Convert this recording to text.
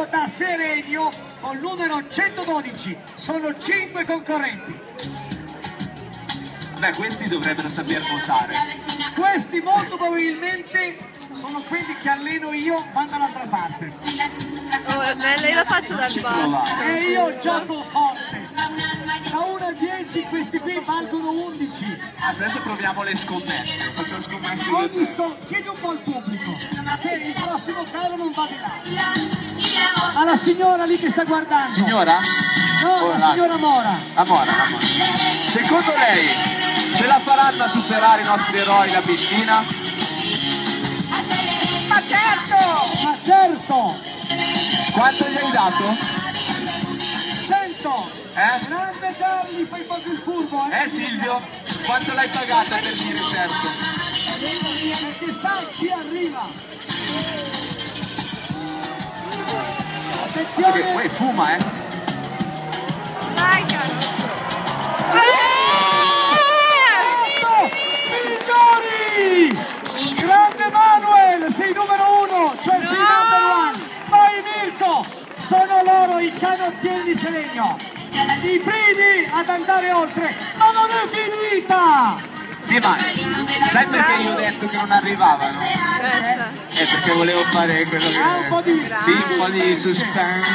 numero da Serenio col numero 112. Sono 5 concorrenti. Beh, questi dovrebbero saper nuotare. Questi molto probabilmente sono quelli che alleno io, vanno dall'altra parte. Oh, lei la faccio dal basso. E io gioco forte. Da 1 a 10 questi qui valgono 11. Adesso proviamo le scommesse. Facciamo scommesse Ogni sco- chiedi un po' al pubblico se il prossimo carro non va di là. Alla signora lì che sta guardando. Signora? No, Oh, la signora Mora. Amora, Amora. Secondo lei ce la faranno a superare i nostri eroi la piscina? Ma certo! Ma certo! Quanto gli hai dato? 100! Eh? Grande Carli, fai proprio il furbo, eh? Eh Silvio? Quanto l'hai pagata per dire certo? Perché sa chi arriva. Che Attenzione! poi fuma, eh? Migliori! Grande Manuel, sei numero uno, cioè sei number one. Vai Mirko, sono loro i canottieri di Selegno. I primi ad andare oltre, ma non è finita! Sì, ma sai perché io ho detto che non arrivavano? Aspetta. È perché volevo fare quello che... Ah, un po' di- Sì, un po' di suspense.